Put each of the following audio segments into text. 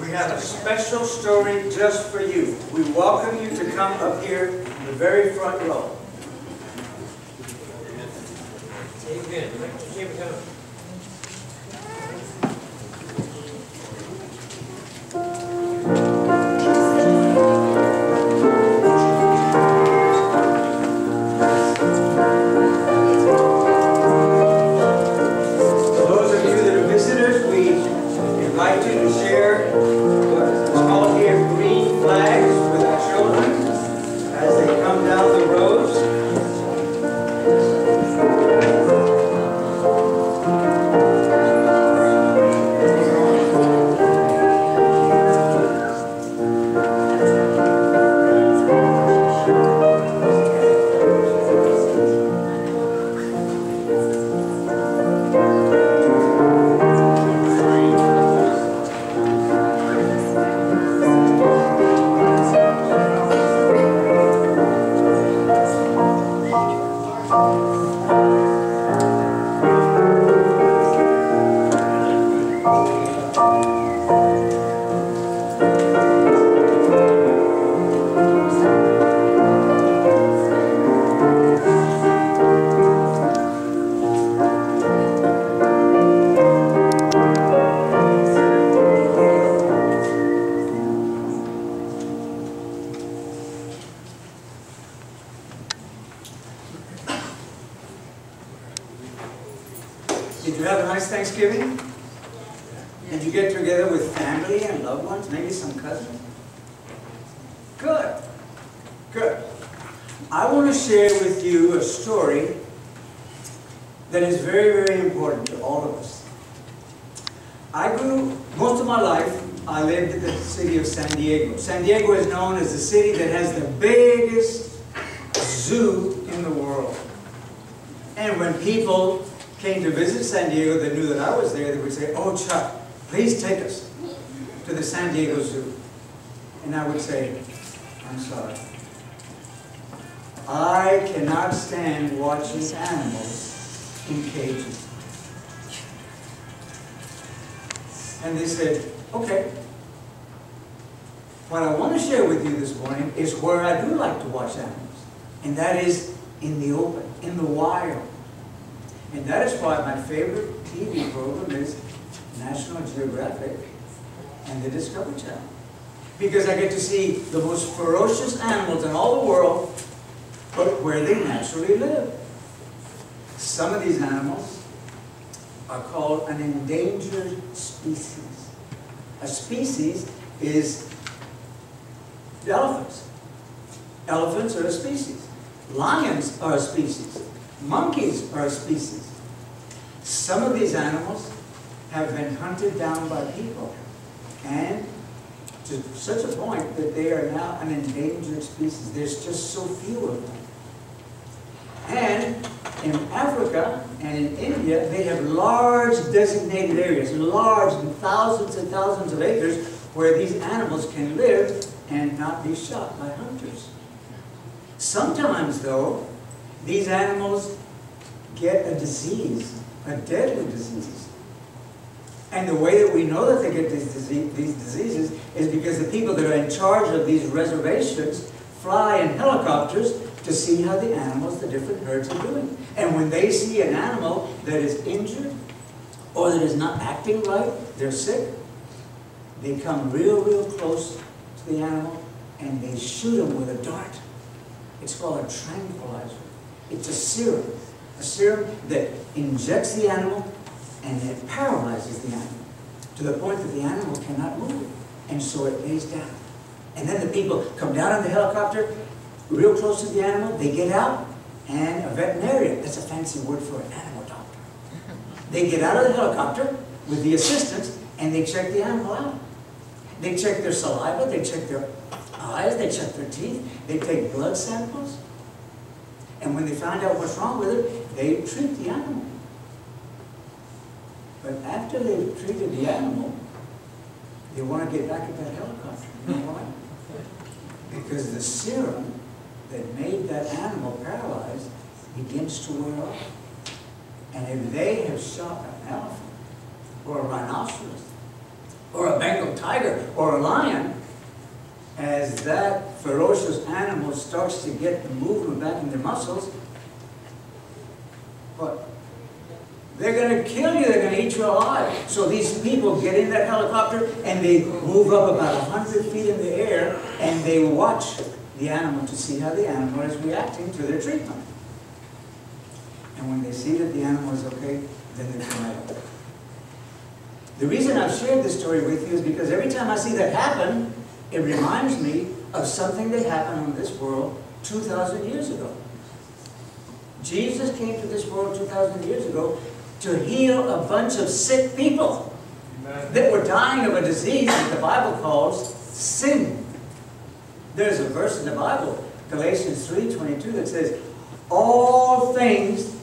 We have a special story just for you. We welcome you to come up here in the very front row. Did you have a nice Thanksgiving? Did you get together with family and loved ones, maybe some cousins? Good, good. I want to share with you a story that is very, very important to all of us. I grew, most of my life, I lived in the city of San Diego. San Diego is known as the city that has the biggest zoo in the world. And when people came to visit San Diego that knew that I was there, they would say, oh Chuck, please take us to the San Diego Zoo. And I would say, I'm sorry. I cannot stand watching animals in cages. And they said, okay. What I want to share with you this morning is where I do like to watch animals. And that is in the open, in the wild. And that is why my favorite TV program is National Geographic and the Discovery Channel. Because I get to see the most ferocious animals in all the world, but where they naturally live. Some of these animals are called an endangered species. A species is the elephants. Elephants are a species. Lions are a species. Monkeys are a species. Some of these animals have been hunted down by people and to such a point that they are now an endangered species. There's just so few of them. And in Africa and in India, they have large designated areas, large thousands and thousands of acres where these animals can live and not be shot by hunters. Sometimes, though, these animals get a disease, a deadly disease. And the way that we know that they get these, disease, these diseases is because the people that are in charge of these reservations fly in helicopters to see how the animals, the different herds are doing. And when they see an animal that is injured or that is not acting right, they're sick, they come real, real close to the animal and they shoot them with a dart. It's called a tranquilizer. It's a serum. A serum that injects the animal and it paralyzes the animal to the point that the animal cannot move. And so it lays down. And then the people come down in the helicopter, real close to the animal, they get out, and a veterinarian, that's a fancy word for an animal doctor. They get out of the helicopter with the assistants and they check the animal out. They check their saliva, they check their eyes, they check their teeth, they take blood samples. And when they find out what's wrong with it, they treat the animal. But after they've treated the animal, they want to get back in that helicopter. You know why? Because the serum that made that animal paralyzed begins to wear off. And if they have shot an elephant, or a rhinoceros, or a Bengal tiger or a lion, as that ferocious animal starts to get the movement back in their muscles, but They're gonna kill you, they're gonna eat you alive. So these people get in that helicopter and they move up about a hundred feet in the air and they watch the animal to see how the animal is reacting to their treatment. And when they see that the animal is okay, then they come out. The reason I've shared this story with you is because every time I see that happen, it reminds me of something that happened on this world 2,000 years ago. Jesus came to this world 2,000 years ago to heal a bunch of sick people that were dying of a disease that the Bible calls sin. There's a verse in the Bible, Galatians 3.22, that says, all things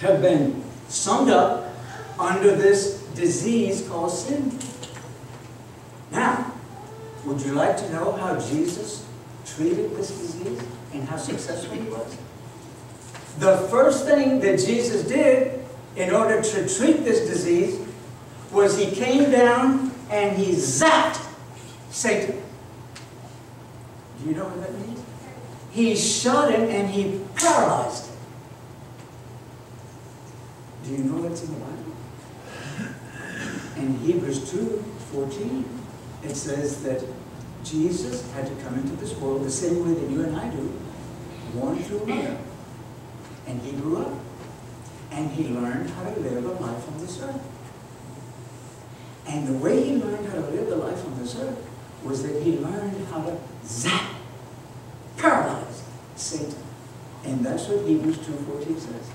have been summed up under this disease called sin. Now, would you like to know how Jesus treated this disease and how successful he was? The first thing that Jesus did in order to treat this disease was he came down and he zapped Satan. Do you know what that means? He shot him and he paralyzed him. Do you know what's in the Bible? In Hebrews 2 14, it says that Jesus had to come into this world the same way that you and I do, born through mother. And he grew up. And he learned how to live a life on this earth. And the way he learned how to live the life on this earth was that he learned how to zap, paralyze Satan. And that's what Hebrews 2.14 says.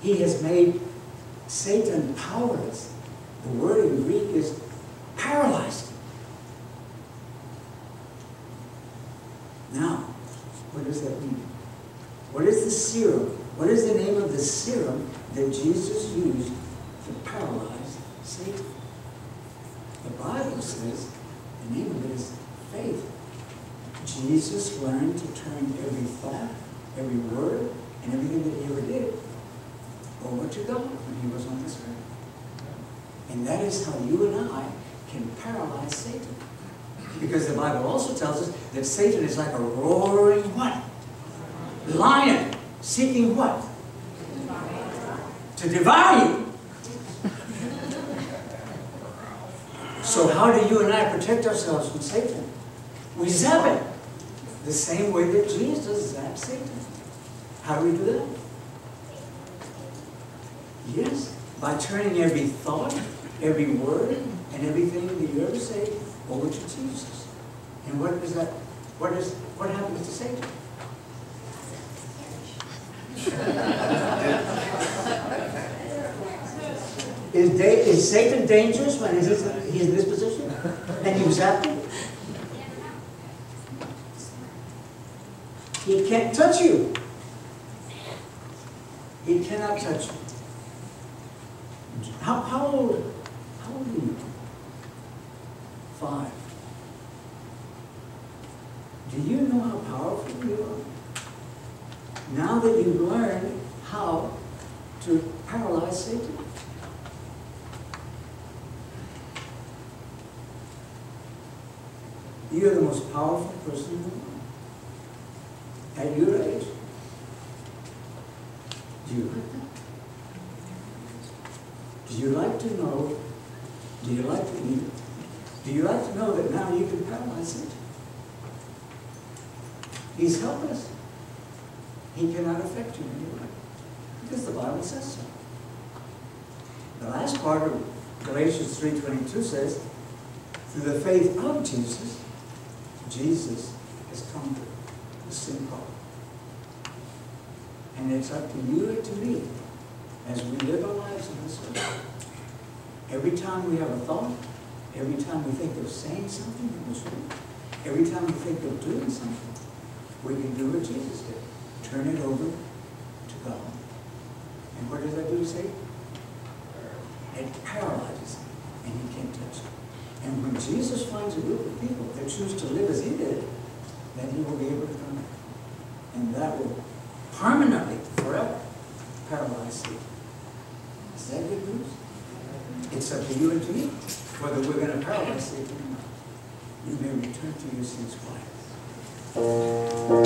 He has made Satan powerless. The word in Greek is paralyzed. Now, what does that mean? What is the serum? What is the name of the serum that Jesus used to paralyze Satan? The Bible says the name of it is faith. Jesus learned to turn every thought, every word, and everything that he ever did over to God when he was on this earth. And that is how you and I can paralyze Satan. Because the Bible also tells us that Satan is like a roaring what? Lion seeking what? To devour you. So how do you and I protect ourselves from Satan? We zap it. The same way that Jesus zapped Satan. How do we do that? Yes, by turning every thought, every word, and everything that you ever say over to Jesus. And what is that? What is what happens to Satan? Is, is Satan dangerous when he's, in this position? And he was? He can't touch you. He cannot touch you. How, how old, how old are you? Five. Do you know how powerful you are? Now that you've learned how to paralyze Satan. You're the most powerful person in the world. At your age. Do you like that? Do you like to know? Do you like to? Do you like to know that now you can paralyze it? He's helpless. He cannot affect you in any way. Because the Bible says so. The last part of Galatians 3.22 says, through the faith of Jesus, Jesus has conquered the sin problem. And it's up to you and to me as we live our lives in this earth. Every time we have a thought, every time we think of saying something that was every time we think of doing something, we can do what Jesus did. Turn it over to God. And what does that do to Satan? It paralyzes him, and he can't touch it. And when Jesus finds a group of people that choose to live as he did, then he will be able to come back. And that will permanently, forever, paralyze Satan. Is that good news? It's up to you and to me whether we're going to paralyze Satan or not. You may return to your seats quietly.